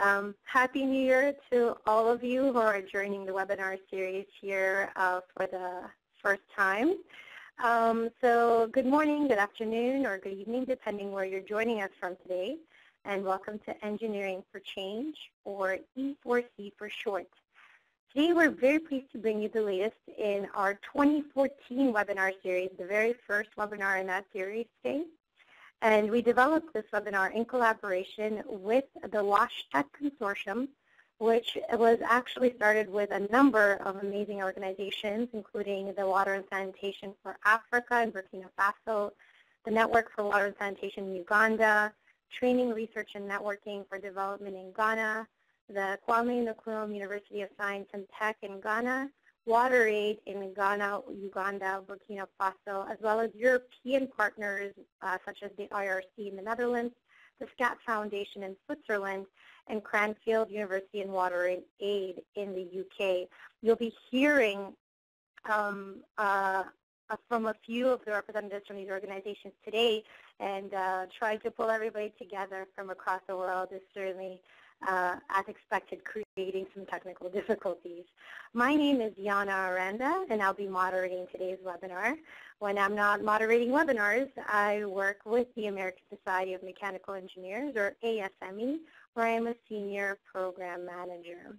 Um, Happy New Year to all of you who are joining the webinar series here uh, for the first time. Um, so good morning, good afternoon, or good evening, depending where you're joining us from today. And welcome to Engineering for Change, or E4C for short. Today we're very pleased to bring you the latest in our 2014 webinar series, the very first webinar in that series today. And we developed this webinar in collaboration with the WashTech Consortium, which was actually started with a number of amazing organizations, including the Water and Sanitation for Africa and Burkina Faso, the Network for Water and Sanitation in Uganda, Training, Research, and Networking for Development in Ghana, the Kwame Nkrumah University of Science and Tech in Ghana, WaterAid in Ghana, Uganda, Burkina Faso, as well as European partners uh, such as the IRC in the Netherlands, the SKAT Foundation in Switzerland, and Cranfield University in Water and WaterAid in the UK. You'll be hearing um, uh, uh, from a few of the representatives from these organizations today, and uh, trying to pull everybody together from across the world is certainly uh, as expected, creating some technical difficulties. My name is Yana Aranda, and I'll be moderating today's webinar. When I'm not moderating webinars, I work with the American Society of Mechanical Engineers, or ASME, where I am a senior program manager.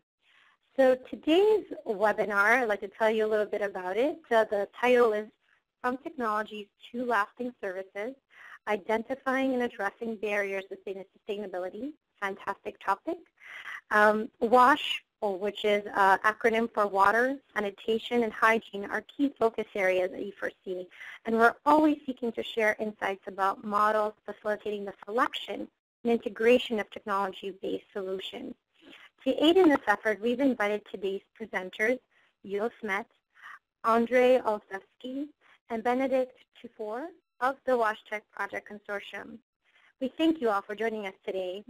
So today's webinar, I'd like to tell you a little bit about it. Uh, the title is From Technologies to Lasting Services, Identifying and Addressing Barriers to Sustainability fantastic topic. Um, WASH, which is an acronym for Water, Sanitation, and Hygiene, are key focus areas at E4C, and we're always seeking to share insights about models facilitating the selection and integration of technology-based solutions. To aid in this effort, we've invited today's presenters, Joost Smet, Andre Olschewski, and Benedict Tuffuor of the WashTech Project Consortium. We thank you all for joining us today.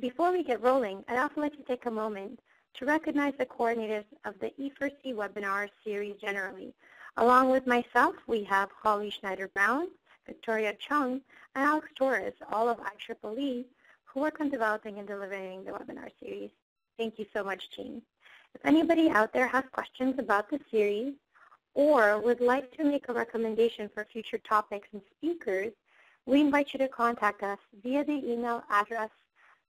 Before we get rolling, I'd also like to take a moment to recognize the coordinators of the E4C webinar series generally. Along with myself, we have Holly Schneider-Brown, Victoria Chung, and Alex Torres, all of IEEE, who work on developing and delivering the webinar series. Thank you so much, team. If anybody out there has questions about the series or would like to make a recommendation for future topics and speakers, we invite you to contact us via the email address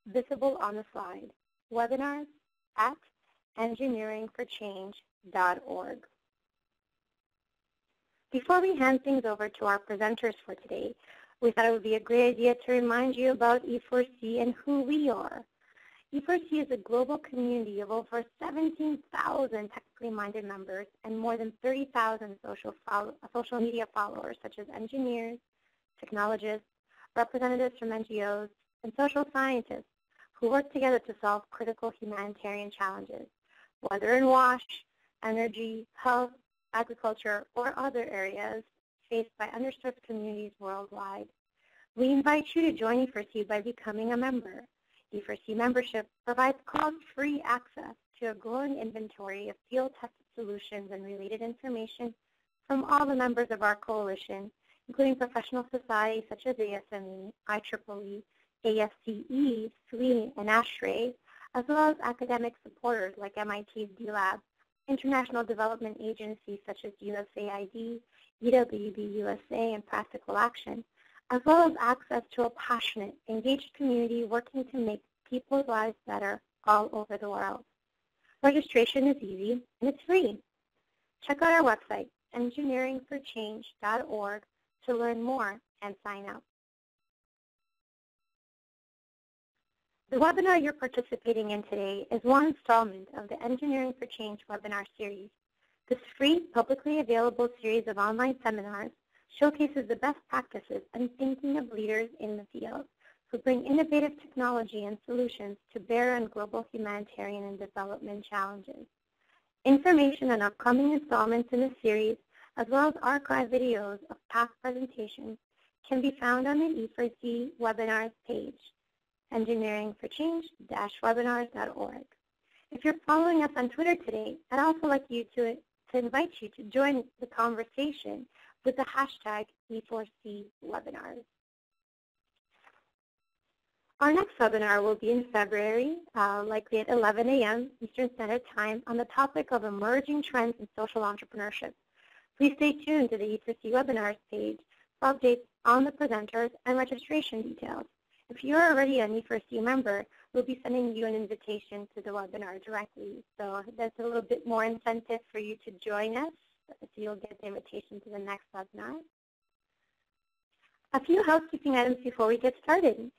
visible on the slide, webinars at engineeringforchange.org. Before we hand things over to our presenters for today, we thought it would be a great idea to remind you about E4C and who we are. E4C is a global community of over 17,000 technically minded members and more than 30,000 social, social media followers such as engineers, technologists, representatives from NGOs, and social scientists who work together to solve critical humanitarian challenges, whether in WASH, energy, health, agriculture, or other areas faced by underserved communities worldwide. We invite you to join E4C by becoming a member. E4C membership provides cost-free access to a growing inventory of field-tested solutions and related information from all the members of our coalition, including professional societies such as ASME, IEEE, ASCE, SWE, and ASHRAE, as well as academic supporters like MIT's D-Lab, international development agencies such as USAID, EWB USA, and Practical Action, as well as access to a passionate, engaged community working to make people's lives better all over the world. Registration is easy and it's free. Check out our website, engineeringforchange.org, to learn more and sign up. The webinar you're participating in today is one installment of the Engineering for Change webinar series. This free, publicly available series of online seminars showcases the best practices and thinking of leaders in the field who bring innovative technology and solutions to bear on global humanitarian and development challenges. Information on upcoming installments in the series, as well as archive videos of past presentations, can be found on the E4C webinars page engineeringforchange-webinars.org. If you're following us on Twitter today, I'd also like you to, to invite you to join the conversation with the hashtag E4C webinars. Our next webinar will be in February, uh, likely at 11 a.m. Eastern Standard Time, on the topic of emerging trends in social entrepreneurship. Please stay tuned to the E4C webinars page for updates on the presenters and registration details. If you're already an E4C member, we'll be sending you an invitation to the webinar directly. So that's a little bit more incentive for you to join us. So you'll get the invitation to the next webinar. A few housekeeping items before we get started.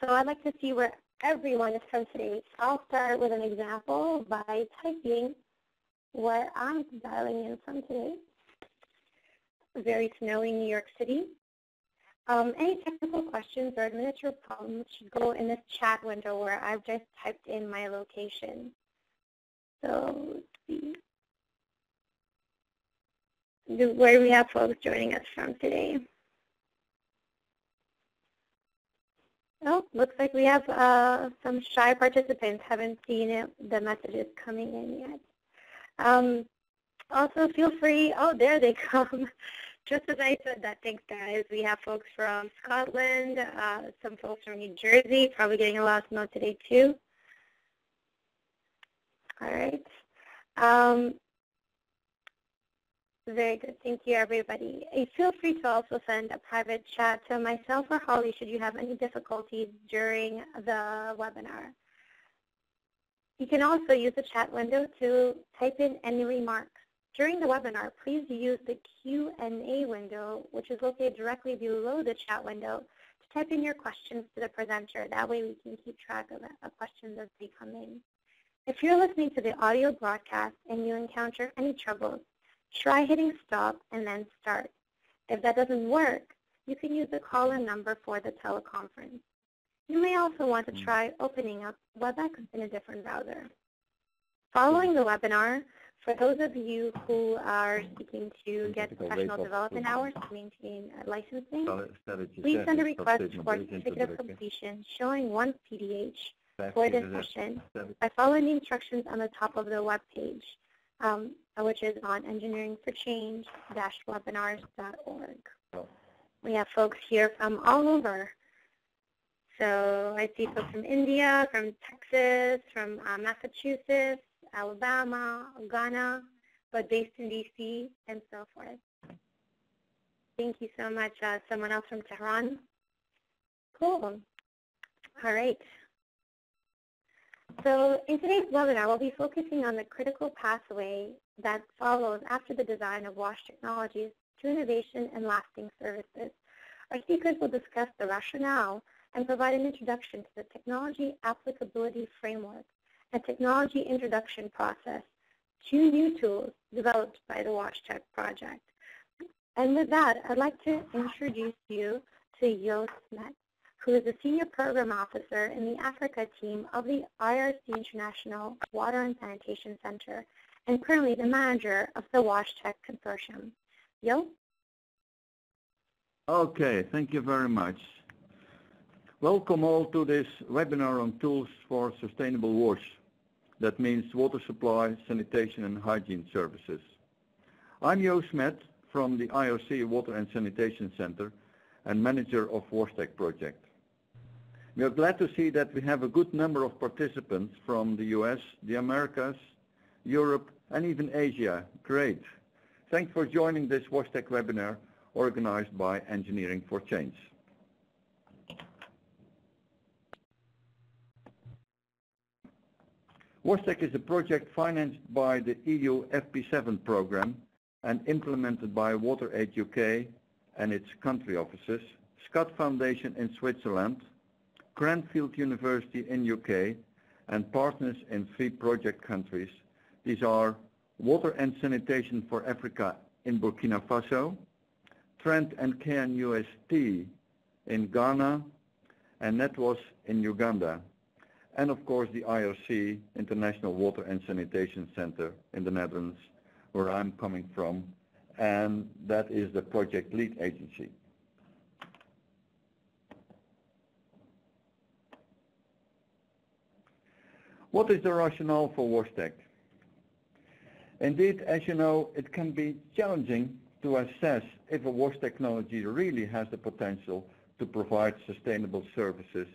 So I'd like to see where everyone is from today. I'll start with an example by typing where I'm dialing in from today. Very snowy New York City. Um, any technical questions or administrative problems should go in this chat window where I've just typed in my location. So let's see. Where we have folks joining us from today? Oh, looks like we have uh, some shy participants. Haven't seen it, the messages coming in yet. Um, also, feel free. Oh, there they come. Just as I said that, thanks guys. We have folks from Scotland, uh, some folks from New Jersey, probably getting a of snow today too. All right. Um, very good. Thank you, everybody. Feel free to also send a private chat to myself or Holly should you have any difficulties during the webinar. You can also use the chat window to type in any remarks. During the webinar, please use the Q&A window, which is located directly below the chat window, to type in your questions to the presenter. That way we can keep track of, of questions as they come in. If you're listening to the audio broadcast and you encounter any troubles, Try hitting stop and then start. If that doesn't work, you can use the call-in number for the teleconference. You may also want to hmm. try opening up WebEx in a different browser. Following the webinar, for those of you who are seeking to get professional development hours to maintain licensing, please send a request for certificate of completion showing one PDH for this session by following the instructions on the top of the web page um, which is on engineeringforchange-webinars.org. We have folks here from all over. So I see folks from India, from Texas, from uh, Massachusetts, Alabama, Ghana, but based in DC and so forth. Thank you so much. Uh, someone else from Tehran? Cool. All right. So in today's webinar, we'll be focusing on the critical pathway that follows after the design of WASH technologies to innovation and lasting services. Our speakers will discuss the rationale and provide an introduction to the technology applicability framework and technology introduction process, two new tools developed by the WASHTech project. And with that, I'd like to introduce you to Joost Smet who is a Senior Program Officer in the Africa team of the IRC International Water and Sanitation Center and currently the manager of the WASHTech Consortium. Yo? Okay, thank you very much. Welcome all to this webinar on tools for sustainable wash. That means water supply, sanitation and hygiene services. I'm Joost Smet from the IRC Water and Sanitation Center and manager of WASHTech project. We are glad to see that we have a good number of participants from the US, the Americas, Europe, and even Asia. Great. Thanks for joining this WASHTech webinar organized by Engineering for Change. WASHTech is a project financed by the EU FP7 program and implemented by WaterAid UK and its country offices, SKAT Foundation in Switzerland, Cranfield University in UK, and partners in three project countries. These are Water and Sanitation for Africa in Burkina Faso, TREND and KNUST in Ghana, and NETWAS in Uganda, and of course the IRC, International Water and Sanitation Center in the Netherlands, where I'm coming from, and that is the project lead agency. What is the rationale for WASHTech? Indeed, as you know, it can be challenging to assess if a wash technology really has the potential to provide sustainable services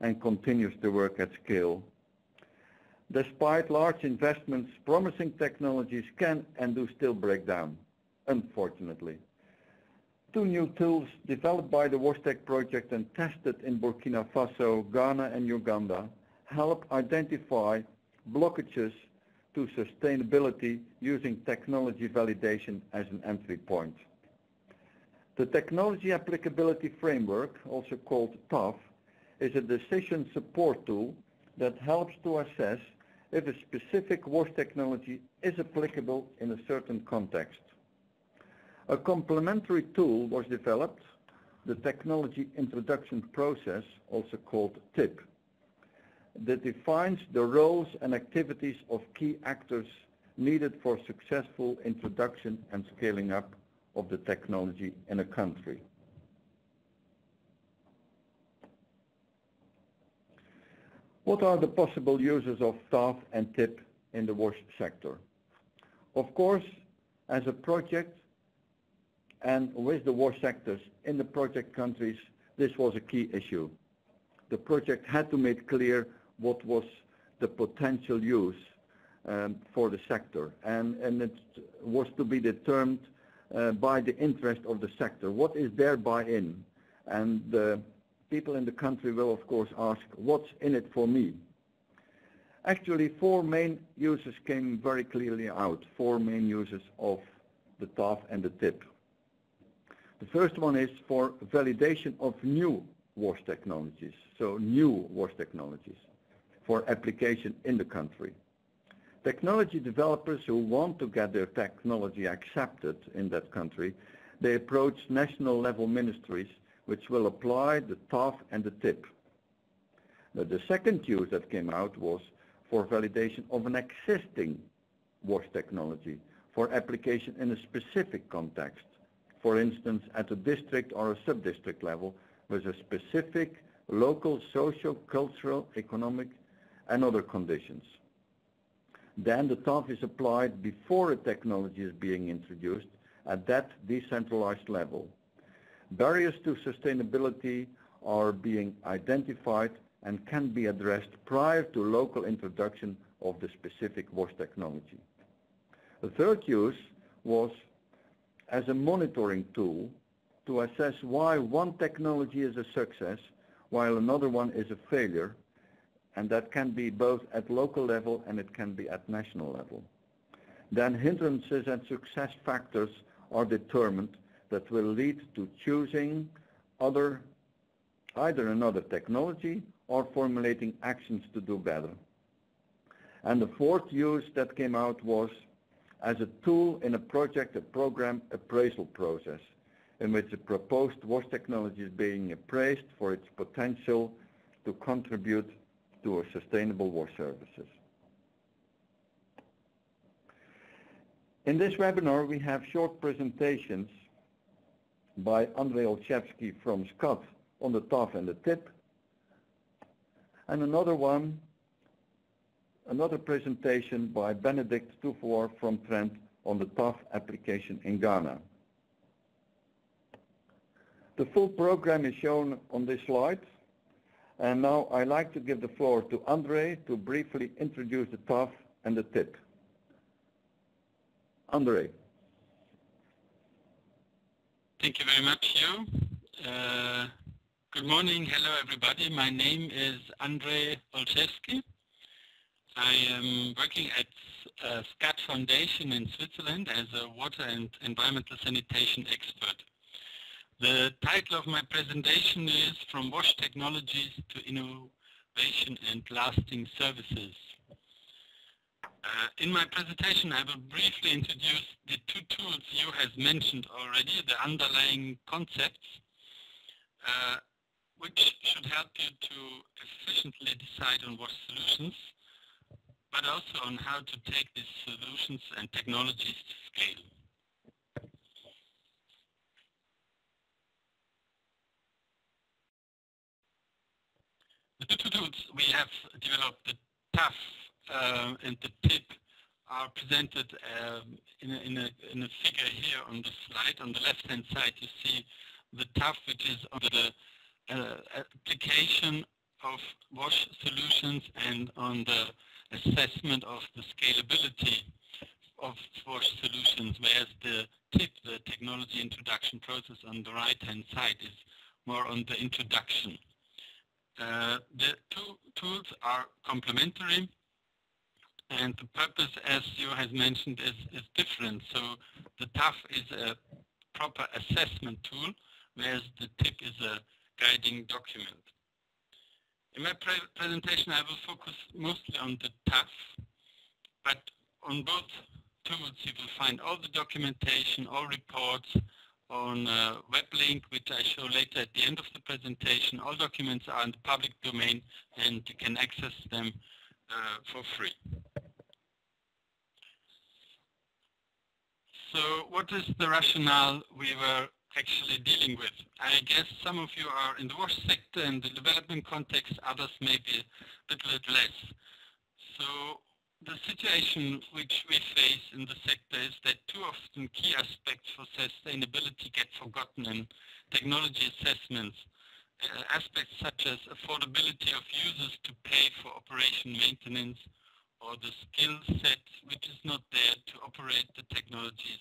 and continues to work at scale. Despite large investments, promising technologies can and do still break down, unfortunately. Two new tools developed by the WashTech project and tested in Burkina Faso, Ghana and Uganda help identify blockages to sustainability using technology validation as an entry point. The Technology Applicability Framework, also called TAF, is a decision support tool that helps to assess if a specific wash technology is applicable in a certain context. A complementary tool was developed, the Technology Introduction Process, also called TIP, that defines the roles and activities of key actors needed for successful introduction and scaling up of the technology in a country. What are the possible uses of TAF and TIP in the wash sector? Of course, as a project and with the wash sectors in the project countries, this was a key issue. The project had to make clear what was the potential use um, for the sector, and, and it was to be determined uh, by the interest of the sector. What is their buy-in? And people in the country will of course ask, what's in it for me? Actually, four main uses came very clearly out, four main uses of the TAF and the TIP. The first one is for validation of new wash technologies, so new wash technologies for application in the country. Technology developers who want to get their technology accepted in that country, they approach national level ministries which will apply the TAF and the TIP. the second use that came out was for validation of an existing wash technology for application in a specific context, for instance at a district or a sub-district level with a specific local social, cultural, economic and other conditions. Then the TAF is applied before a technology is being introduced at that decentralized level. Barriers to sustainability are being identified and can be addressed prior to local introduction of the specific wash technology. The third use was as a monitoring tool to assess why one technology is a success while another one is a failure and that can be both at local level and it can be at national level. Then hindrances and success factors are determined that will lead to choosing other, either another technology or formulating actions to do better. And the fourth use that came out was as a tool in a project, a program appraisal process in which the proposed wash technology is being appraised for its potential to contribute to a sustainable wash services. In this webinar, we have short presentations by Andrei Olschewski from SKAT on the TAF and the TIP, and another one, another presentation by Benedict Tuffuor from TREND on the TAF application in Ghana. The full program is shown on this slide. And now I'd like to give the floor to Andre to briefly introduce the TAF and the TIP. Andre. Thank you very much, Joost. Uh, good morning. Hello, everybody. My name is Andre Olschewski. I am working at uh, SKAT Foundation in Switzerland as a water and environmental sanitation expert. The title of my presentation is From Wash Technologies to Innovation and Lasting Services. Uh, in my presentation, I will briefly introduce the two tools you has mentioned already, the underlying concepts, uh, which should help you to efficiently decide on what solutions, but also on how to take these solutions and technologies to scale. The two tools we have developed, the TAF uh, and the TIP are presented um, in, a, in, a, in, a, figure here on the slide. On the left-hand side, you see the TAF, which is on the uh, application of WASH solutions and on the assessment of the scalability of WASH solutions, whereas the TIP, the technology introduction process on the right-hand side is more on the introduction. Uh, the two tools are complementary and the purpose, as you has mentioned, is, is different. So the TAF is a proper assessment tool, whereas the TIP is a guiding document. In my pre presentation, I will focus mostly on the TAF, but on both tools you will find all the documentation, all reports on a web link, which I show later at the end of the presentation. All documents are in the public domain and you can access them uh, for free. So what is the rationale we were actually dealing with. I guess some of you are in the wash sector in the development context, others maybe a little bit less. So the situation which we face in the sector is that too often key aspects for sustainability get forgotten in technology assessments. Uh, aspects such as affordability of users to pay for operation maintenance or the skill set which is not there to operate the technologies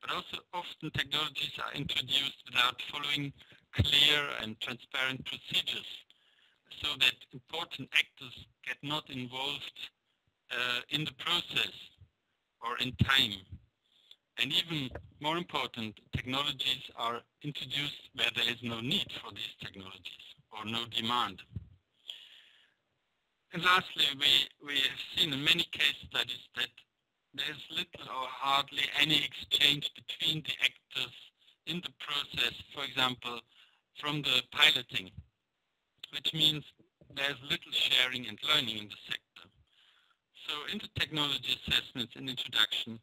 but also often technologies are introduced without following clear and transparent procedures so that important actors get not involved uh, in the process or in time. And even more important, technologies are introduced where there is no need for these technologies or no demand. And lastly, we, we have seen in many case studies that there's little or hardly any exchange between the actors in the process, for example, from the piloting, which means there's little sharing and learning in the sector. So in the technology assessments and introduction,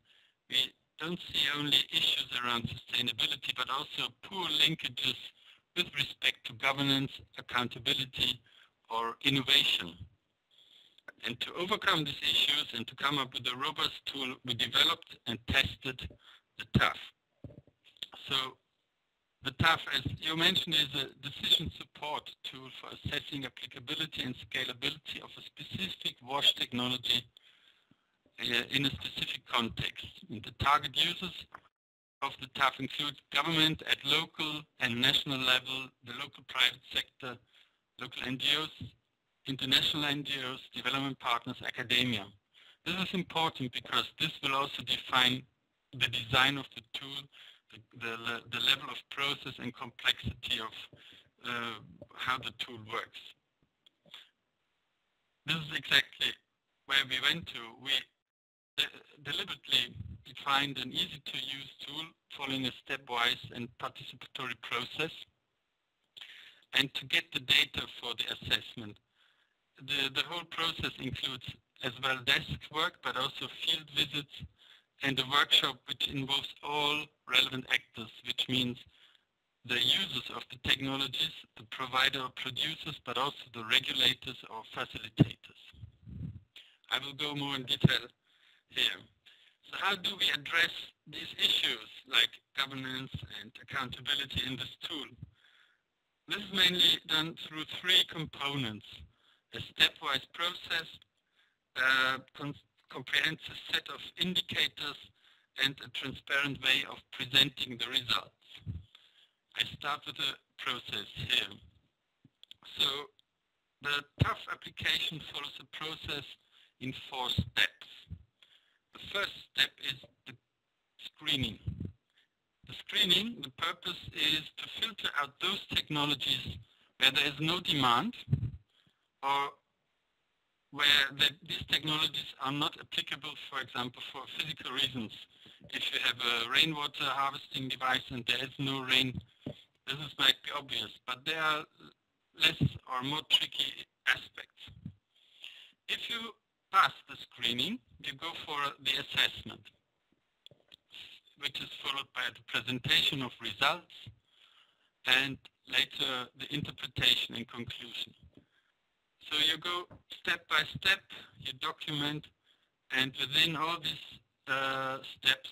we don't see only issues around sustainability, but also poor linkages with respect to governance, accountability, or innovation. And to overcome these issues and to come up with a robust tool, we developed and tested the TAF. So the TAF, as you mentioned, is a decision support tool for assessing applicability and scalability of a specific wash technology in a specific context. And the target users of the TAF include government at local and national level, the local private sector, local NGOs, international NGOs, development partners, academia. This is important because this will also define the design of the tool, the, the, the level of process and complexity of uh, how the tool works. This is exactly where we went to. We Uh, deliberately defined an easy-to-use tool following a stepwise and participatory process. And to get the data for the assessment, the, the whole process includes as well desk work, but also field visits and a workshop which involves all relevant actors, which means the users of the technologies, the provider or producers, but also the regulators or facilitators. I will go more in detail here. So how do we address these issues like governance and accountability in this tool? This is mainly done through three components a stepwise process, a comprehensive set of indicators, and a transparent way of presenting the results. I start with the process here. So the TAF application follows a process in four steps. The first step is the screening. The screening, the purpose is to filter out those technologies where there is no demand or where the, these technologies are not applicable, for example, for physical reasons. If you have a rainwater harvesting device and there is no rain, this is might be obvious, but there are less or more tricky aspects. If you pass the screening, you go for the assessment, which is followed by the presentation of results and later the interpretation and conclusion. So you go step by step, you document, and within all these uh, steps,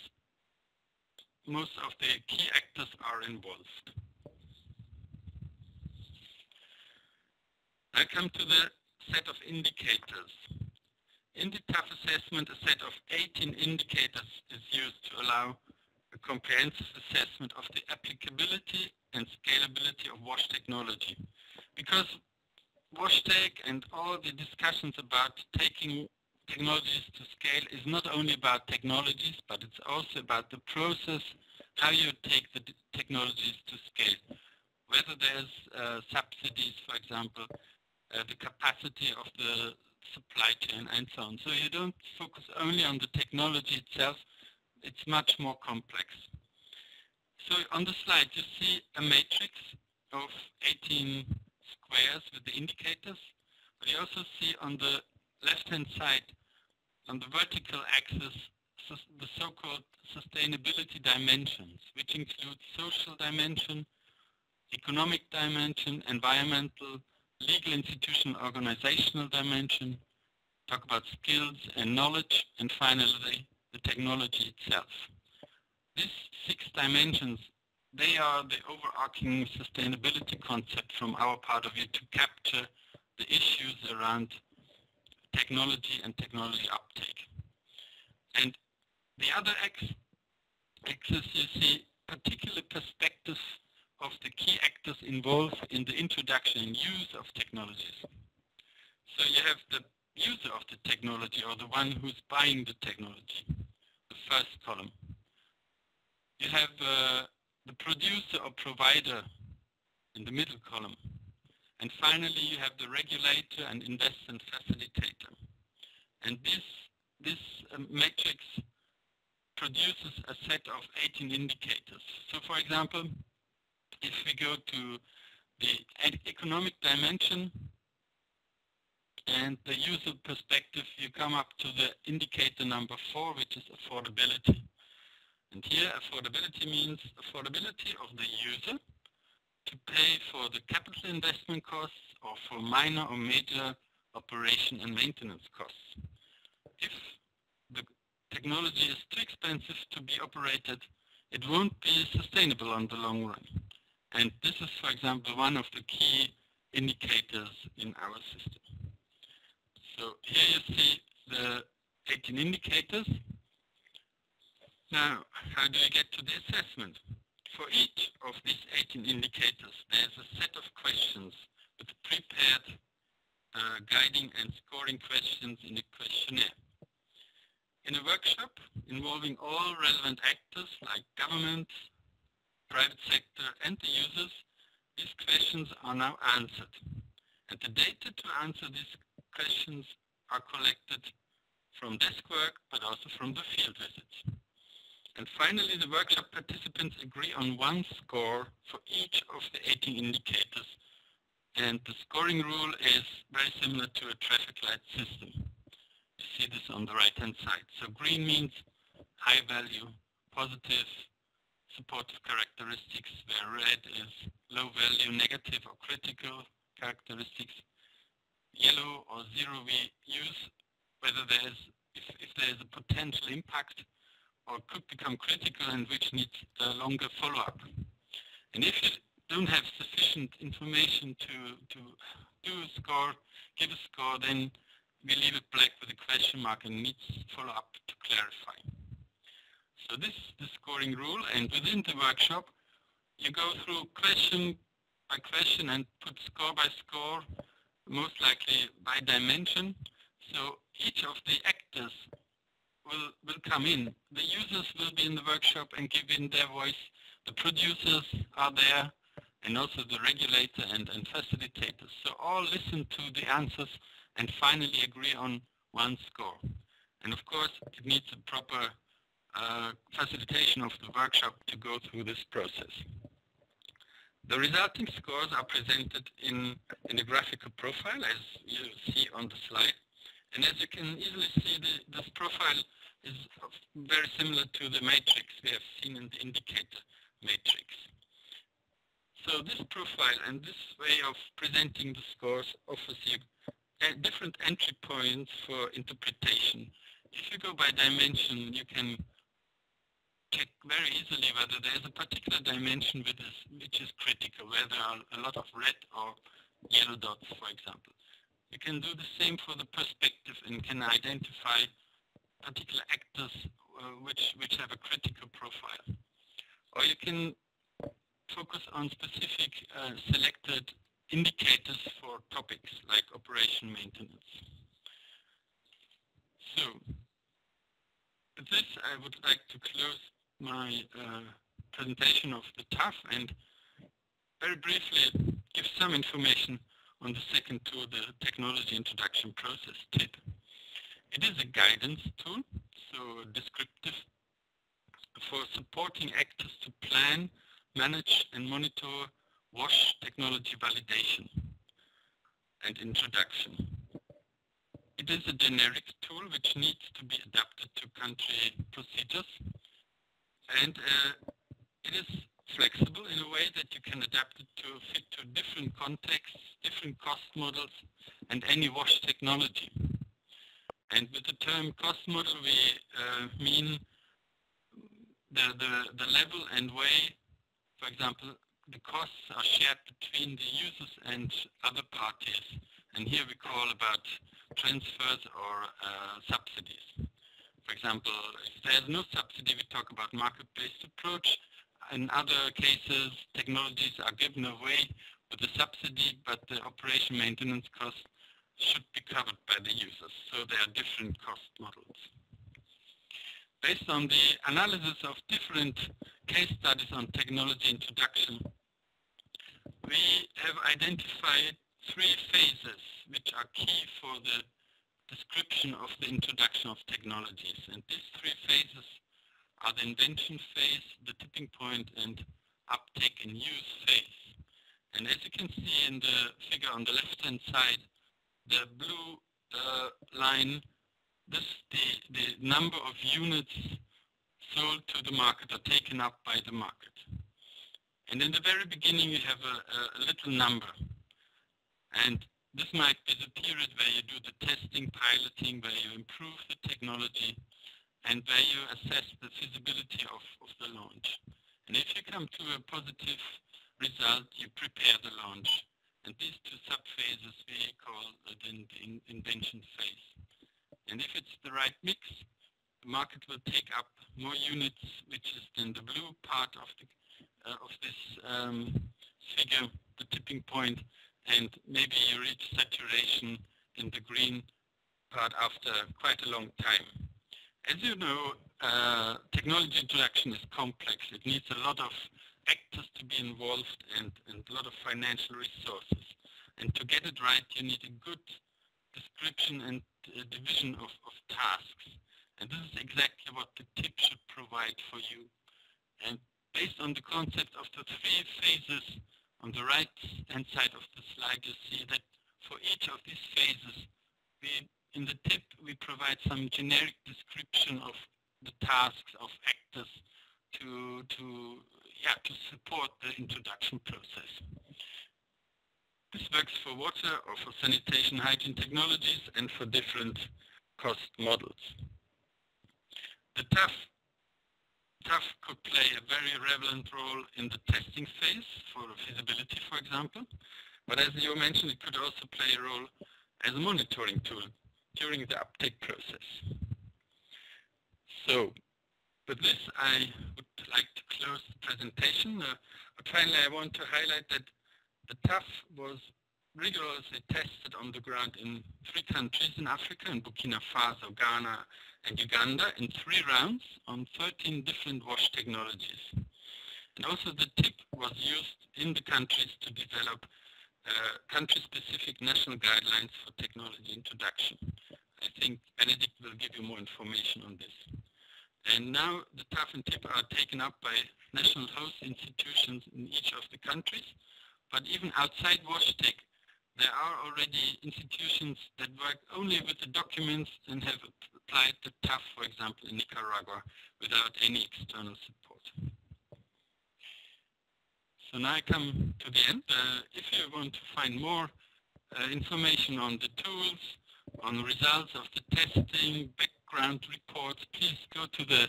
most of the key actors are involved. I come to the set of indicators. In the TAF assessment, a set of 18 indicators is used to allow a comprehensive assessment of the applicability and scalability of WASH technology. Because wash WashTech and all the discussions about taking technologies to scale is not only about technologies, but it's also about the process, how you take the technologies to scale. Whether there's uh, subsidies, for example, uh, the capacity of the supply chain and so on. So you don't focus only on the technology itself, it's much more complex. So on the slide you see a matrix of 18 squares with the indicators, but you also see on the left-hand side, on the vertical axis, the so-called sustainability dimensions, which include social dimension, economic dimension, environmental, legal institutional organizational dimension, talk about skills and knowledge, and finally the technology itself. These six dimensions, they are the overarching sustainability concept from our part of view to capture the issues around technology and technology uptake. And the other axis you see particular perspectives of the key actors involved in the introduction and use of technologies. So you have the user of the technology or the one who's buying the technology, the first column. You have uh, the producer or provider in the middle column. And finally, you have the regulator and investment facilitator. And this, this uh, matrix produces a set of 18 indicators. So for example, if we go to the economic dimension and the user perspective, you come up to the indicator number four, which is affordability. And here affordability means affordability of the user to pay for the capital investment costs or for minor or major operation and maintenance costs. If the technology is too expensive to be operated, it won't be sustainable on the long run. And this is, for example, one of the key indicators in our system. So here you see the 18 indicators. Now, how do we get to the assessment? For each of these 18 indicators, there's a set of questions with prepared uh, guiding and scoring questions in the questionnaire. In a workshop involving all relevant actors like government, private sector and the users, these questions are now answered. And the data to answer these questions are collected from desk work, but also from the field visits. And finally, the workshop participants agree on one score for each of the 18 indicators. And the scoring rule is very similar to a traffic light system. You see this on the right-hand side. So green means high value, positive, supportive characteristics, where red is low value, negative or critical characteristics, yellow or zero we use whether there's if, if there is a potential impact or could become critical and which needs a longer follow-up. And if you don't have sufficient information to, to do a score, give a score, then we leave it black with a question mark and needs follow-up to clarify. So this is the scoring rule and within the workshop you go through question by question and put score by score most likely by dimension. So each of the actors will, will come in. The users will be in the workshop and give in their voice. The producers are there and also the regulator and, and facilitators. So all listen to the answers and finally agree on one score. And of course, it needs a proper Uh, facilitation of the workshop to go through this process. The resulting scores are presented in, in a graphical profile as you see on the slide. And as you can easily see, the, this profile is very similar to the matrix we have seen in the indicator matrix. So this profile and this way of presenting the scores offers you uh, different entry points for interpretation. If you go by dimension, you can check very easily whether there is a particular dimension which is, which is critical, where there are a lot of red or yellow dots, for example. You can do the same for the perspective and can identify particular actors uh, which, which have a critical profile. Or you can focus on specific uh, selected indicators for topics like operation maintenance. So, with this I would like to close my uh, presentation of the TAF and very briefly give some information on the second tool, the technology introduction process tip. It is a guidance tool, so descriptive, for supporting actors to plan, manage and monitor WASH technology validation and introduction. It is a generic tool which needs to be adapted to country procedures and uh, it is flexible in a way that you can adapt it to fit to different contexts, different cost models, and any wash technology. And with the term cost model, we uh, mean the, the, the level and way, for example, the costs are shared between the users and other parties. And here we call about transfers or uh, subsidies. For example, if there's no subsidy, we talk about market-based approach. In other cases, technologies are given away with a subsidy, but the operation maintenance costs should be covered by the users. So there are different cost models. Based on the analysis of different case studies on technology introduction, we have identified three phases which are key for the description of the introduction of technologies. And these three phases are the invention phase, the tipping point, and uptake and use phase. And as you can see in the figure on the left-hand side, the blue uh, line, this the, the number of units sold to the market or taken up by the market. And in the very beginning you have a, a little number. And this might be the period where you do the testing, piloting, where you improve the technology, and where you assess the feasibility of, of the launch. And if you come to a positive result, you prepare the launch. And these two subphases we call the, the invention phase. And if it's the right mix, the market will take up more units, which is then the blue part of the uh, of this um, figure, the tipping point, and maybe you reach saturation in the green part after quite a long time. As you know, uh, technology introduction is complex. It needs a lot of actors to be involved and, and a lot of financial resources. And to get it right, you need a good description and uh, division of, of tasks. And this is exactly what the tip should provide for you. And based on the concept of the three phases on the right hand side of the slide, you see that for each of these phases, we, in the tip, we provide some generic description of the tasks of actors to, to yeah, to support the introduction process. This works for water or for sanitation hygiene technologies and for different cost models. The TAF, TAF could play a very relevant role in the testing phase for feasibility, for example, but as you mentioned, it could also play a role as a monitoring tool during the uptake process. So with this, I would like to close the presentation. Uh, but finally, I want to highlight that the TAF was rigorously tested on the ground in three countries in Africa, in Burkina Faso, Ghana, and Uganda, in three rounds on 13 different wash technologies. And also the tip was used in the countries to develop uh, country-specific national guidelines for technology introduction. I think Benedict will give you more information on this. And now the TAF and TIP are taken up by national host institutions in each of the countries. But even outside WashTech, there are already institutions that work only with the documents and have applied the TAF, for example, in Nicaragua without any external support. So now I come to the end. Uh, if you want to find more uh, information on the tools, on the results of the testing, background reports, please go to the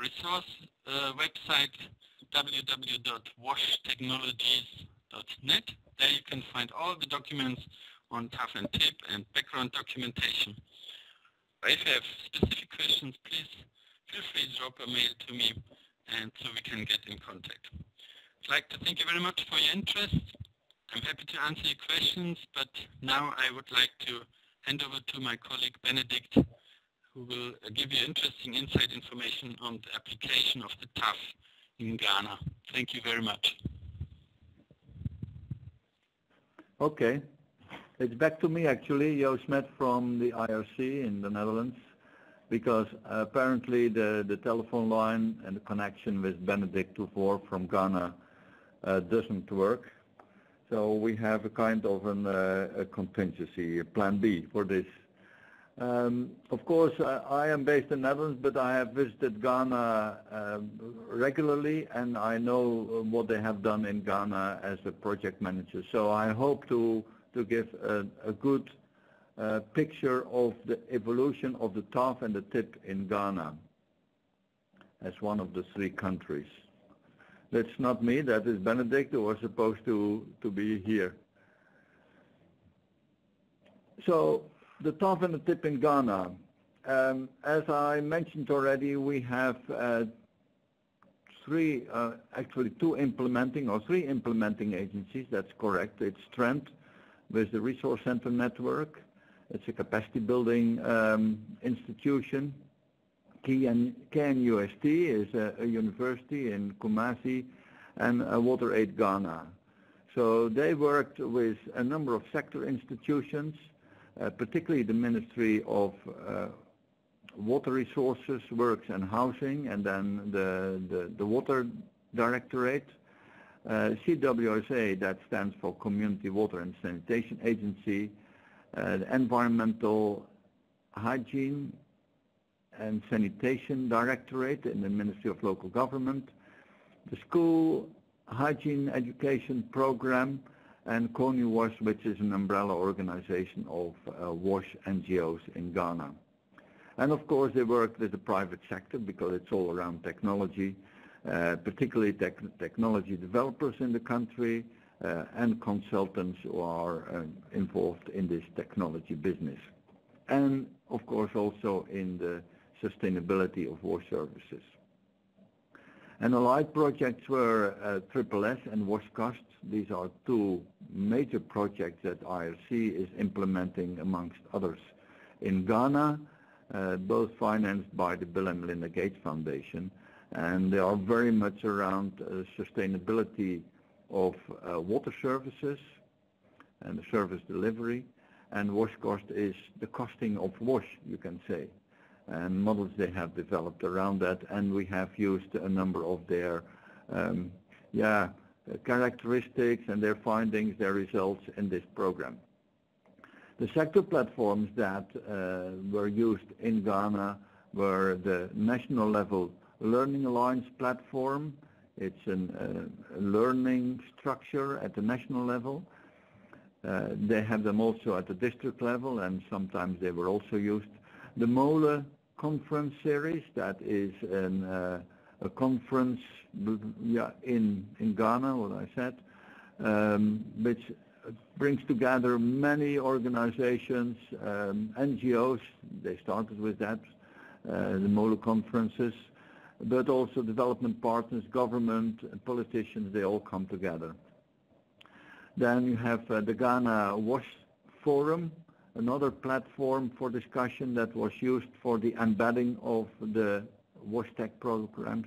resource uh, website www.washtechnologies.net There you can find all the documents on TAF and TIP and background documentation. If you have specific questions, please feel free to drop a mail to me and so we can get in contact. I'd like to thank you very much for your interest. I'm happy to answer your questions, but now I would like to hand over to my colleague Benedict, who will give you interesting insight information on the application of the TAF in Ghana. Thank you very much. Okay. It's back to me actually, Joost Smet from the IRC in the Netherlands, because apparently the, the telephone line and the connection with Benedict Tuffuor from Ghana uh, doesn't work. So we have a kind of an, uh, a contingency, a plan B for this. Um, of course, uh, I am based in Netherlands, but I have visited Ghana uh, regularly, and I know what they have done in Ghana as a project manager. So I hope to to give a, a good uh, picture of the evolution of the TAF and the TIP in Ghana as one of the three countries. That's not me, that is Benedict who was supposed to, to be here. So the TAF and the TIP in Ghana. Um, as I mentioned already, we have uh, three, uh, actually two implementing or three implementing agencies, that's correct. It's TREND, with the Resource Center Network. It's a capacity building um, institution. KNUST is a, a, university in Kumasi and Water Aid Ghana. So they worked with a number of sector institutions, uh, particularly the Ministry of uh, Water Resources, Works and Housing, and then the, the, the Water Directorate, uh, CWSA, that stands for Community Water and Sanitation Agency, uh, the Environmental Hygiene and Sanitation Directorate in the Ministry of Local Government, the School Hygiene Education Program, and CONIWAS, which is an umbrella organization of uh, WASH NGOs in Ghana. And of course they work with the private sector because it's all around technology uh, particularly tech technology developers in the country uh, and consultants who are uh, involved in this technology business. And of course also in the sustainability of wash services. And allied projects were uh, Triple S and WashCost. These are two major projects that IRC is implementing amongst others in Ghana, uh, both financed by the Bill and Melinda Gates Foundation and they are very much around uh, sustainability of uh, water services and the service delivery. And WashCost is the costing of wash, you can say, and models they have developed around that. And we have used a number of their, um, yeah, characteristics and their findings, their results in this program. The sector platforms that uh, were used in Ghana were the national level Learning Alliance platform. It's an, uh, a learning structure at the national level. Uh, they have them also at the district level and sometimes they were also used. The MOLE conference series, that is an, uh, a conference yeah, in, in Ghana, what I said, um, which brings together many organizations, um, NGOs, they started with that, uh, the MOLE conferences, but also development partners, government, politicians, they all come together. Then you have uh, the Ghana WASH Forum, another platform for discussion that was used for the embedding of the WASH Tech programs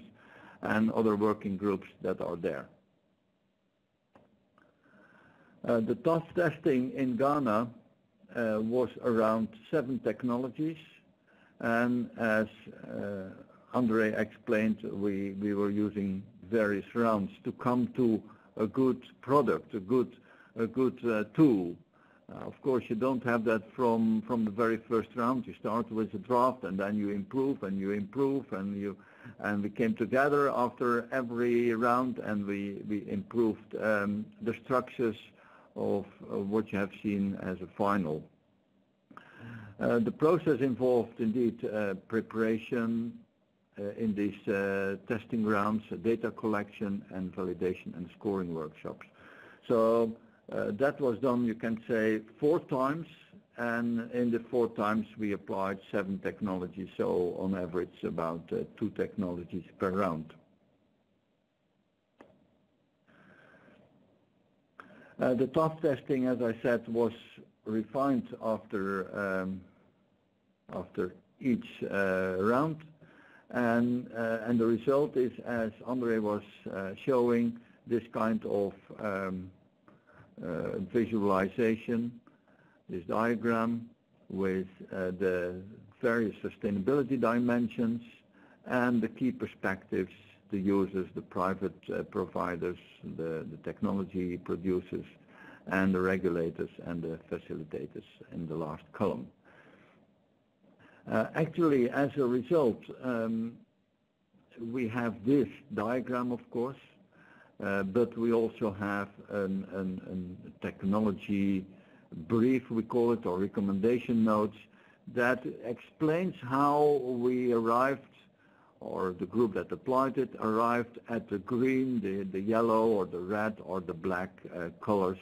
and other working groups that are there. Uh, the TAF testing in Ghana uh, was around seven technologies and as uh, Andre explained, we, we were using various rounds to come to a good product, a good, a good uh, tool. Of course, you don't have that from, from the very first round. You start with a draft and then you improve and you improve and you and we came together after every round and we, we improved um, the structures of, of, what you have seen as a final. Uh, the process involved indeed uh, preparation, uh, in these uh, testing rounds, data collection and validation and scoring workshops. So that was done, you can say, four times, and in the four times we applied seven technologies, so on average about uh, two technologies per round. Uh, the TAF testing, as I said, was refined after um, after each uh, round, and uh, and the result is, as Andre was uh, showing, this kind of um, uh, visualization, this diagram with uh, the various sustainability dimensions and the key perspectives, the users, the private uh, providers, the, the technology producers, and the regulators and the facilitators in the last column. Uh, actually, as a result, um, we have this diagram, of course, but we also have an, technology brief, we call it, or recommendation notes, that explains how we arrived, or the group that applied it, arrived at the green, the, the yellow, or the red, or the black uh, colors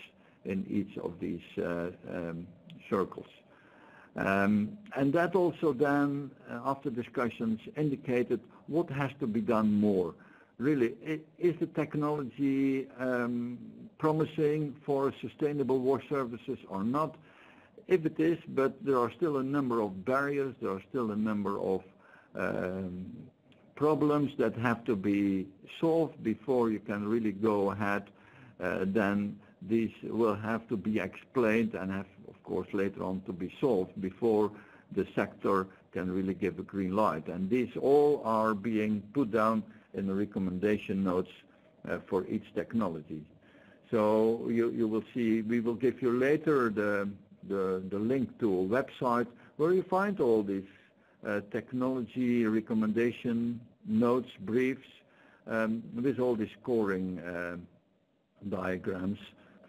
in each of these uh, um, circles. Um, and that also then, uh, after discussions, indicated what has to be done more really, is the technology um, promising for sustainable wash services or not? If it is, but there are still a number of barriers, there are still a number of um, problems that have to be solved before you can really go ahead, uh, then these will have to be explained and have, of course, later on to be solved before the sector can really give a green light. And these all are being put down in the recommendation notes uh, for each technology. So you, you will see, we will give you later the, the, the link to a website where you find all these uh, technology recommendation notes, briefs, um, with all the scoring uh, diagrams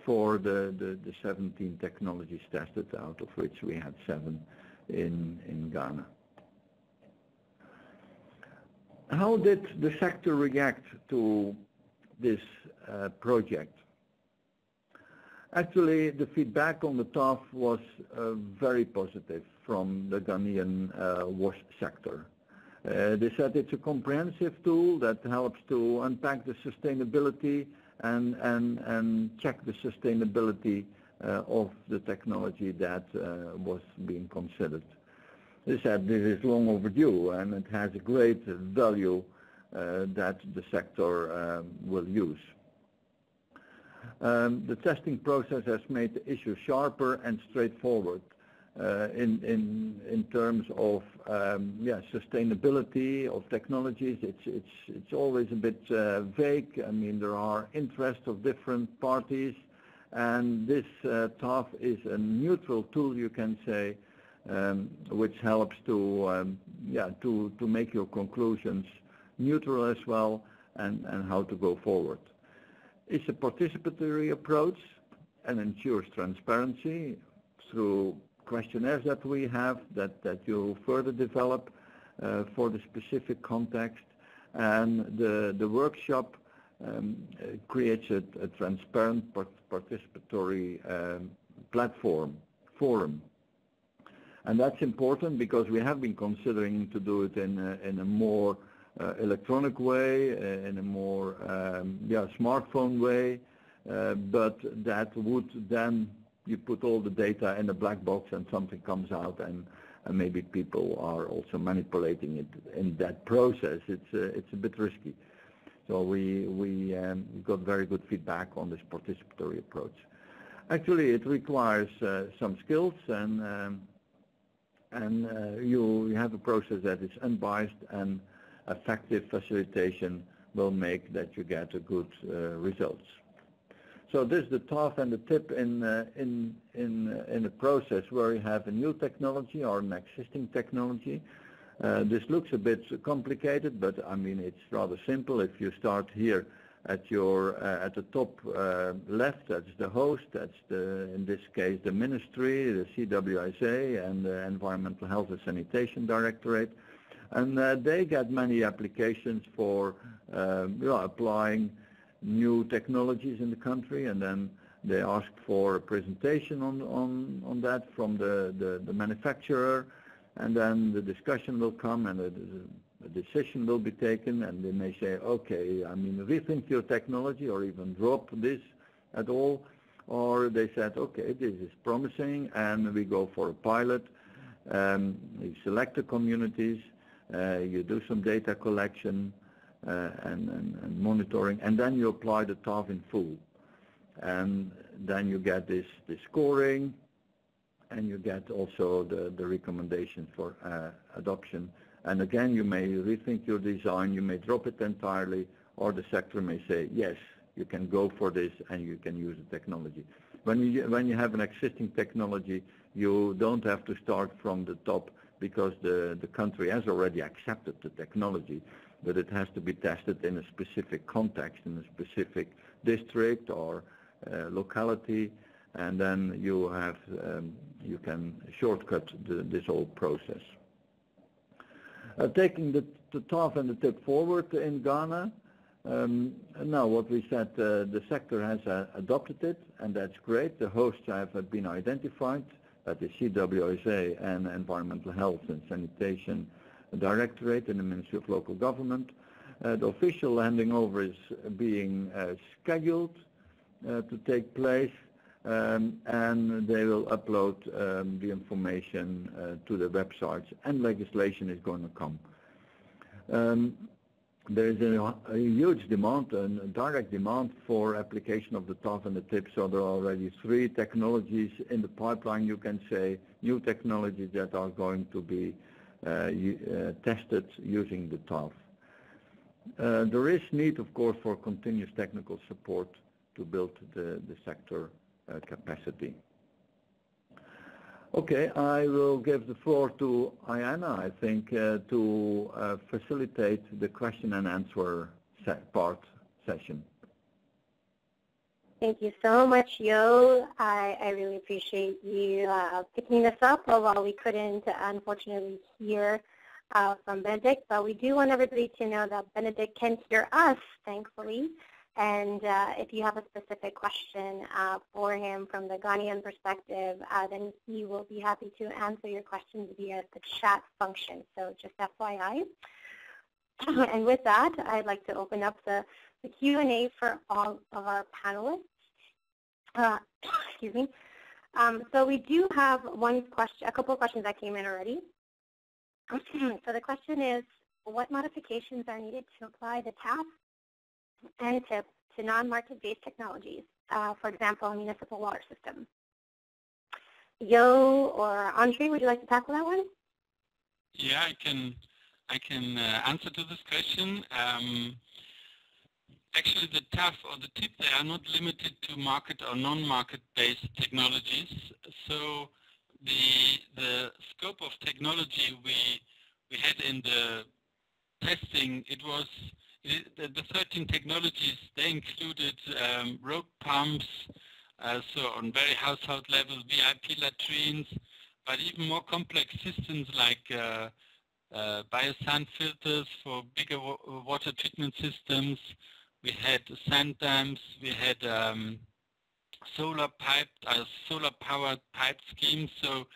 for the, the, the 17 technologies tested, out of which we had seven in, in Ghana. How did the sector react to this uh, project? Actually, the feedback on the TAF was uh, very positive from the Ghanaian uh, wash sector. Uh, they said it's a comprehensive tool that helps to unpack the sustainability and, and, and check the sustainability uh, of the technology that uh, was being considered. Said this is long overdue and it has a great value uh, that the sector um, will use. Um, the testing process has made the issue sharper and straightforward uh, in, in, in terms of um, yeah, sustainability of technologies. It's, it's, it's always a bit uh, vague. I mean, there are interests of different parties, and this uh, TAF is a neutral tool, you can say, um, which helps to um, yeah to to make your conclusions neutral as well and and how to go forward. It's a participatory approach and ensures transparency through questionnaires that we have that that you further develop uh, for the specific context and the the workshop um, creates a, a transparent participatory um, platform forum and that's important because we have been considering to do it in a, in a more uh, electronic way, uh, in a more um, yeah, smartphone way, uh, but that would then you put all the data in a black box and something comes out and, and maybe people are also manipulating it in that process. It's, uh, it's a bit risky. So we, we um, got very good feedback on this participatory approach. Actually, it requires uh, some skills and um, and uh, you, you have a process that is unbiased and effective facilitation will make that you get a good uh, results. So this is the TAF and the tip in, uh, in, in, uh, in a process where you have a new technology or an existing technology. Uh, this looks a bit complicated, but I mean it's rather simple. If you start here at your uh, at the top uh, left, that's the host. That's the in this case the ministry, the CWSA, and the Environmental Health and Sanitation Directorate, and uh, they get many applications for um, you know, applying new technologies in the country, and then they ask for a presentation on, on, on that from the, the, the manufacturer, and then the discussion will come and a decision will be taken, and they may say, okay, I mean, rethink your technology or even drop this at all, or they said, okay, this is promising, and we go for a pilot. Um, you select the communities, uh, you do some data collection uh, and, and, and, monitoring, and then you apply the TAF in full. And then you get this, this scoring, and you get also the, the recommendation for uh, adoption. And again, you may rethink your design, you may drop it entirely, or the sector may say, yes, you can go for this and you can use the technology. When you, when you have an existing technology, you don't have to start from the top because the, the country has already accepted the technology, but it has to be tested in a specific context, in a specific district or uh, locality, and then you have um, you can shortcut the, this whole process. Uh, taking the, the and the tip forward in Ghana, um, now what we said, uh, the sector has uh, adopted it, and that's great. The hosts have been identified, that is CWSA and Environmental Health and Sanitation Directorate in the Ministry of Local Government. Uh, the official handing over is being uh, scheduled uh, to take place um, and they will upload um, the information uh, to the websites and legislation is going to come. Um, there is a, a, huge demand, a direct demand for application of the TAF and the TIP, so there are already three technologies in the pipeline, you can say, new technologies that are going to be uh, uh, tested using the TAF. Uh, there is need, of course, for continuous technical support to build the, the sector capacity. Okay, I will give the floor to Ayana, I think, uh, to uh, facilitate the question and answer part session. Thank you so much, Yo. I, I really appreciate you uh, picking this up, while we couldn't, unfortunately, hear uh, from Benedict. But we do want everybody to know that Benedict can hear us, thankfully. And uh, if you have a specific question uh, for him from the Ghanaian perspective, uh, then he will be happy to answer your questions via the chat function. So just FYI. and with that, I'd like to open up the, the Q&A for all of our panelists. Uh, excuse me. Um, so we do have one question, a couple of questions that came in already. so the question is, what modifications are needed to apply the TAF and TIP to non-market-based technologies, uh, for example, a municipal water system. Yo or Andre, would you like to tackle that one? Yeah, I can. I can uh, answer to this question. Um, actually, the TAF or the TIP, they are not limited to market or non-market-based technologies. So the the scope of technology we we had in the testing, it was the, the 13 technologies, they included um, rope pumps, uh, so on very household level, VIP latrines, but even more complex systems like uh, uh, biosand filters for bigger wa water treatment systems. We had sand dams, we had um, solar pipe, uh, solar powered pipe schemes. So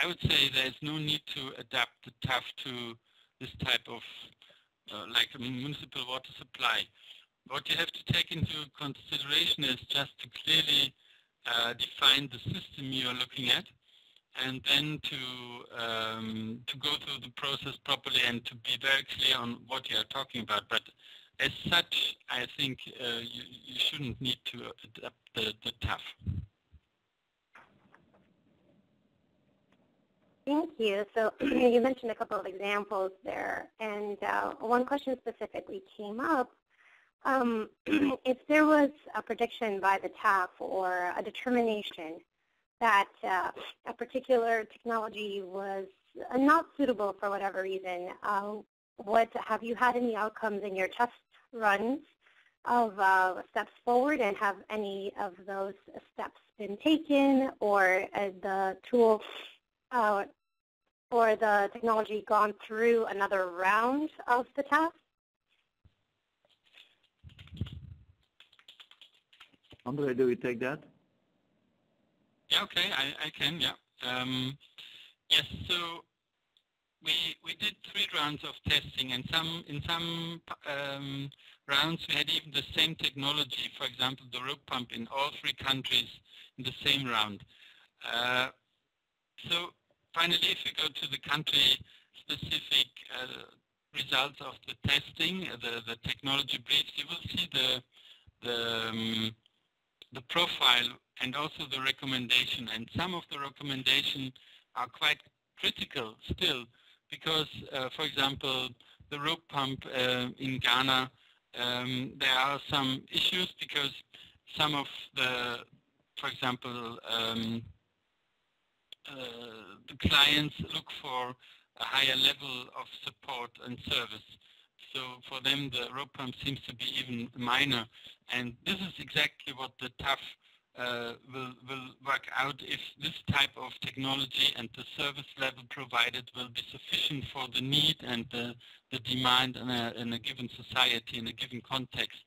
I would say there's no need to adapt the TAF to this type of uh, like municipal water supply. What you have to take into consideration is just to clearly uh, define the system you are looking at and then to um, to go through the process properly and to be very clear on what you are talking about. But as such, I think uh, you, you shouldn't need to adapt the, the TAF. Thank you. So you mentioned a couple of examples there, and uh, one question specifically came up. Um, if there was a prediction by the TAF or a determination that uh, a particular technology was uh, not suitable for whatever reason, uh, what have you had any outcomes in your test runs of uh, steps forward, and have any of those steps been taken, or uh, the tool uh, or the technology gone through another round of the test? Andre, do you take that? Yeah, okay, I, I can, yeah. Um, yes, so we we did three rounds of testing, and some in some um, rounds we had even the same technology. For example, the rope pump in all three countries in the same round. Uh, so finally, if you go to the country-specific uh, results of the testing, uh, the the technology briefs, you will see the the um, the profile and also the recommendation. And some of the recommendations are quite critical still because, uh, for example, the rope pump uh, in Ghana, um, there are some issues because some of the, for example, um, the clients look for a higher level of support and service. So for them, the rope pump seems to be even minor. And this is exactly what the TAF uh, will, will work out if this type of technology and the service level provided will be sufficient for the need and the, the demand in a, in a given society, in a given context.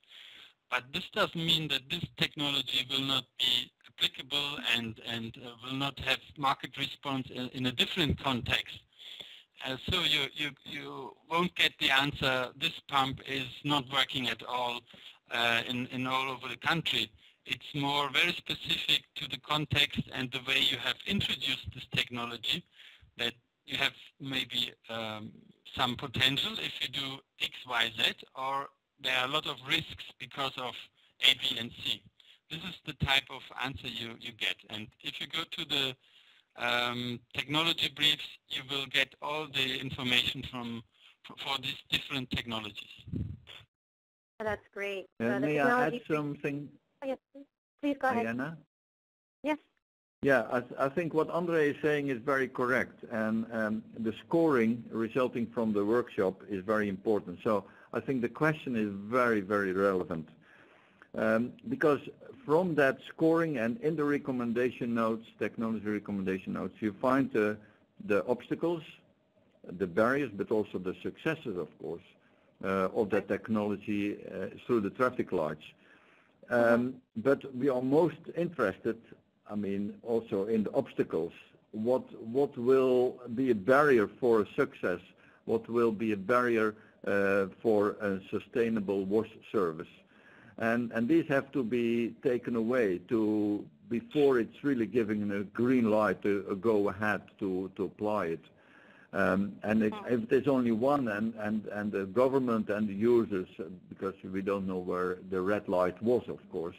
But this doesn't mean that this technology will not be applicable and, and uh, will not have market response in, in a different context. Uh, so you, you, you won't get the answer, this pump is not working at all uh, in, in all over the country. It's more very specific to the context and the way you have introduced this technology that you have maybe um, some potential if you do X, Y, Z, or there are a lot of risks because of A, B, and C. This is the type of answer you, you get. And if you go to the um, technology briefs, you will get all the information from for, for these different technologies. That's great. Uh, So may I add something, Oh, yes, please. Please go ahead. Diana? Yes. Yeah, I, th- I think what Andre is saying is very correct, and um, the scoring resulting from the workshop is very important. So I think the question is very, very relevant. Um, because from that scoring and in the recommendation notes, technology recommendation notes, you find the, the obstacles, the barriers, but also the successes, of course, uh, of that technology uh, through the traffic lights. Um, but we are most interested, I mean, also in the obstacles. What what will be a barrier for success? What will be a barrier uh, for a sustainable wash service? And and these have to be taken away to before it's really giving a green light to a go ahead to to apply it. Um, and if, if there's only one and, and, and the government and the users, uh, because we don't know where the red light was, of course,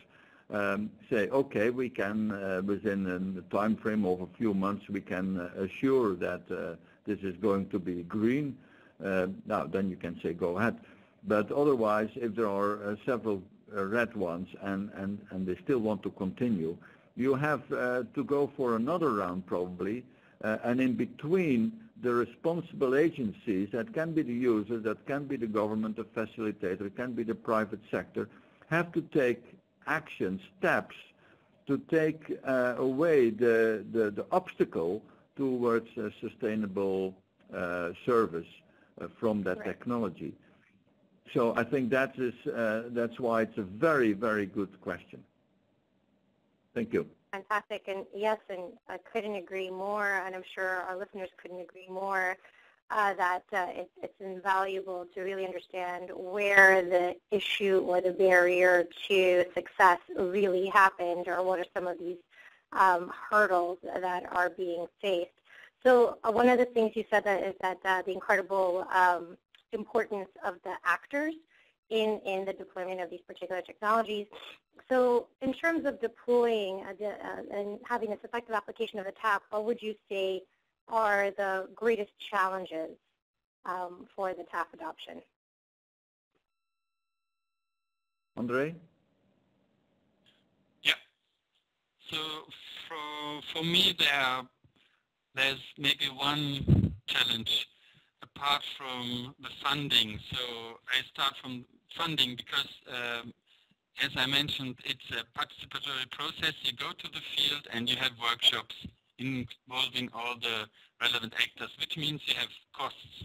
um, say, okay, we can, uh, within a time frame of a few months, we can uh, assure that uh, this is going to be green. Uh, now, then you can say, go ahead. But otherwise, if there are uh, several uh, red ones and, and, and they still want to continue, you have uh, to go for another round probably, uh, and in between, the responsible agencies, that can be the user, that can be the government, the facilitator, it can be the private sector, have to take action, steps to take uh, away the, the, the, obstacle towards a sustainable uh, service uh, from that Right. technology. So I think that is, uh, that's why it's a very, very good question. Thank you. Fantastic. And yes, and I couldn't agree more, and I'm sure our listeners couldn't agree more, uh, that uh, it, it's invaluable to really understand where the issue or the barrier to success really happened or what are some of these um, hurdles that are being faced. So uh, one of the things you said that is that uh, the incredible um, importance of the actors in, in the deployment of these particular technologies. So in terms of deploying uh, the, uh, and having this effective application of the TAF, what would you say are the greatest challenges um, for the TAF adoption? Andre? Yeah. So for, for me, there there's maybe one challenge apart from the funding. So I start from funding because, um, as I mentioned, it's a participatory process. You go to the field and you have workshops involving all the relevant actors, which means you have costs.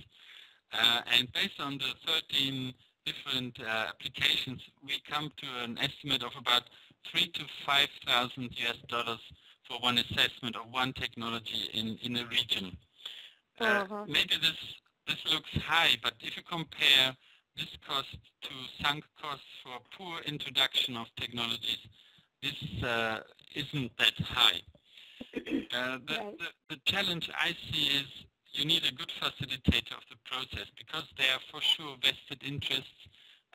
Uh, and based on the 13 different uh, applications, we come to an estimate of about three to 5,000 US dollars for one assessment of one technology in, in a region. Uh, Uh-huh. maybe this this looks high, but if you compare this cost to sunk costs for poor introduction of technologies, this uh, isn't that high. Uh, the, Right. the, the challenge I see is you need a good facilitator of the process because there are for sure vested interests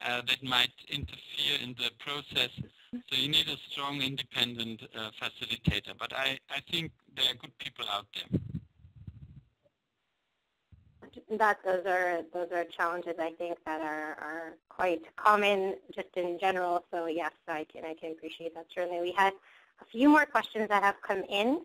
uh, that might interfere in the process. So you need a strong independent uh, facilitator. But I, I think there are good people out there. That those are those are challenges I think that are, are quite common just in general. So yes, I can I can appreciate that. Certainly, we had a few more questions that have come in.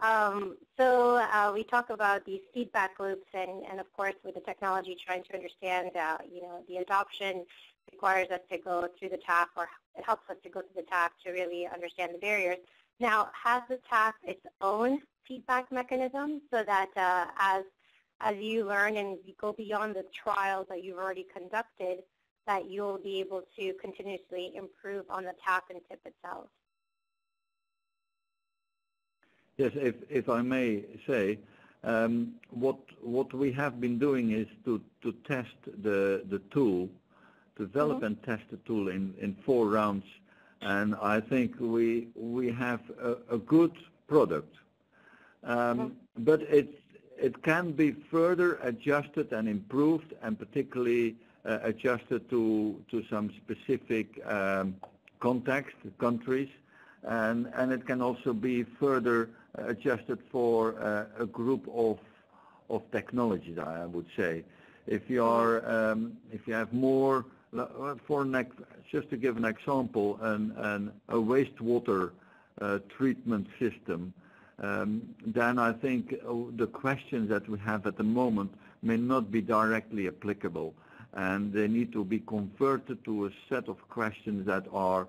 Um, so uh, we talk about these feedback loops, and, and of course, with the technology, trying to understand, uh, you know, the adoption requires us to go through the TAF, or it helps us to go through the TAF to really understand the barriers. Now, has the TAF its own feedback mechanism so that uh, as as you learn and you go beyond the trials that you've already conducted, that you'll be able to continuously improve on the TAF and tip itself? Yes, if if I may say, um, what what we have been doing is to to test the the tool, develop Mhm. and test the tool in in four rounds, and I think we we have a, a good product, um, but it it can be further adjusted and improved, and particularly uh, adjusted to to some specific um, context countries, and and it can also be further adjusted for uh, a group of of technologies, I would say. If you are, um, if you have more, uh, for just to give an example, an, an a wastewater uh, treatment system, um, then I think uh, the questions that we have at the moment may not be directly applicable, and they need to be converted to a set of questions that are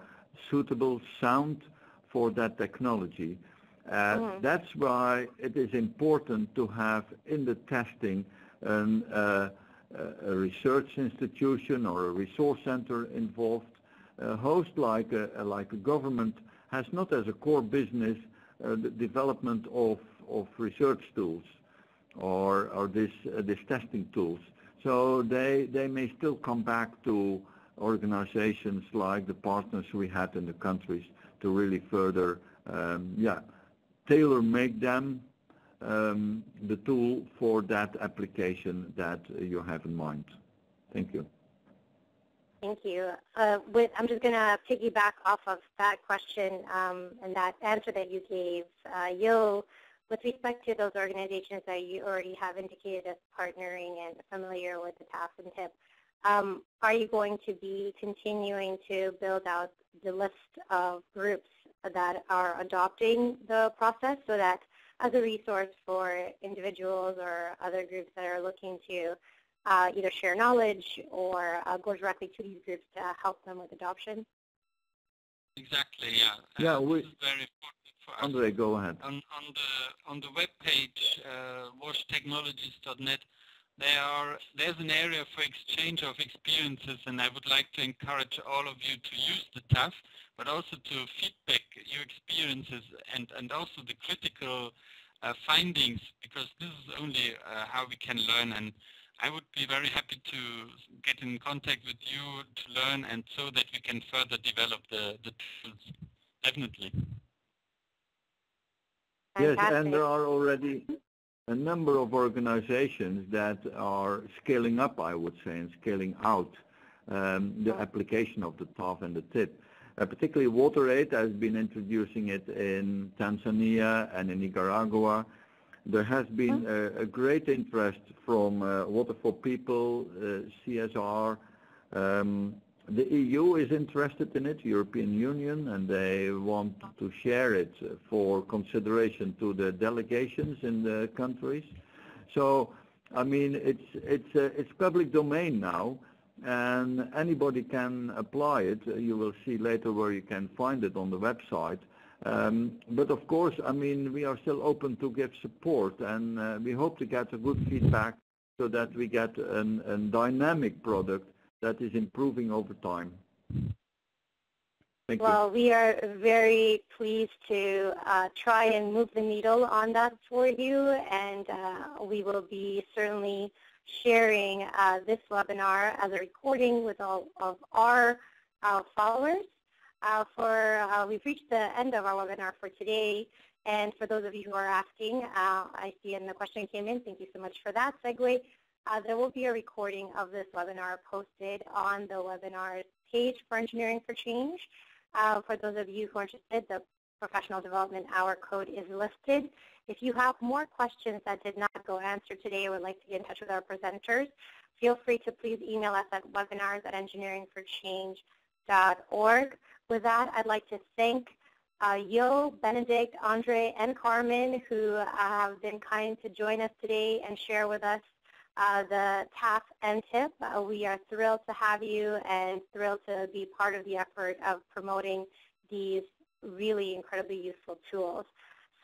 suitable, sound for that technology. Uh, Mhm. That's why it is important to have in the testing an, uh, a research institution or a resource center involved. A host like a, like a government has not as a core business the development of, of research tools or, or this, uh, this testing tools. So they, they may still come back to organizations like the partners we had in the countries to really further um, yeah, tailor make them um, the tool for that application that you have in mind. Thank you. Thank you. Uh, with, I'm just going to piggyback off of that question um, and that answer that you gave, uh, Yo, with respect to those organizations that you already have indicated as partnering and familiar with the TAF and TIP, um, are you going to be continuing to build out the list of groups that are adopting the process so that as a resource for individuals or other groups that are looking to uh, either share knowledge or uh, go directly to these groups to help them with adoption? Exactly, yeah. Yeah, Uh, we- this is very important for us. Andre, go ahead. on, on the on the web page uh, washtechnologies.net there are there's an area for exchange of experiences and I would like to encourage all of you to use the TAF but also to feedback your experiences and and also the critical uh, findings because this is only uh, how we can learn and I would be very happy to get in contact with you to learn and so that we can further develop the, the tools definitely Yes, Fantastic. and there are already a number of organizations that are scaling up, I would say, and scaling out um, the application of the TAF and the TIP. Uh, particularly WaterAid has been introducing it in Tanzania and in Nicaragua. There has been a, a great interest from uh, Water for People, uh, CSR. Um, the EU is interested in it, European Union, and they want to share it for consideration to the delegations in the countries. So, I mean, it's it's uh, it's public domain now, and anybody can apply it. You will see later where you can find it on the website. Um, but of course, I mean, we are still open to give support, and uh, we hope to get a good feedback so that we get an, a dynamic product that is improving over time. Thank you. Well, we are very pleased to uh, try and move the needle on that for you, and uh, we will be certainly sharing uh, this webinar as a recording with all of our uh, followers. Uh, for uh, We've reached the end of our webinar for today, and for those of you who are asking, I see and the question came in, thank you so much for that segue. there will be a recording of this webinar posted on the webinars page for Engineering for Change. Uh, for those of you who are interested, the Professional Development Hour code is listed. If you have more questions that did not go answered today or would like to get in touch with our presenters, feel free to please email us at webinars at engineeringforchange.org. With that, I'd like to thank uh, Yo, Benedict, Andre, and Carmen who have been kind to join us today and share with us uh, the TAF and TIP. Uh, we are thrilled to have you and thrilled to be part of the effort of promoting these really incredibly useful tools.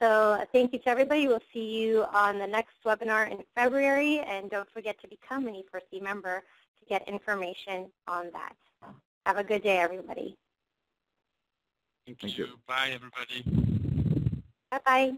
So thank you to everybody. We'll see you on the next webinar in February. And don't forget to become an E4C member to get information on that. Have a good day, everybody. Thank you. You. Bye, everybody. Bye-bye.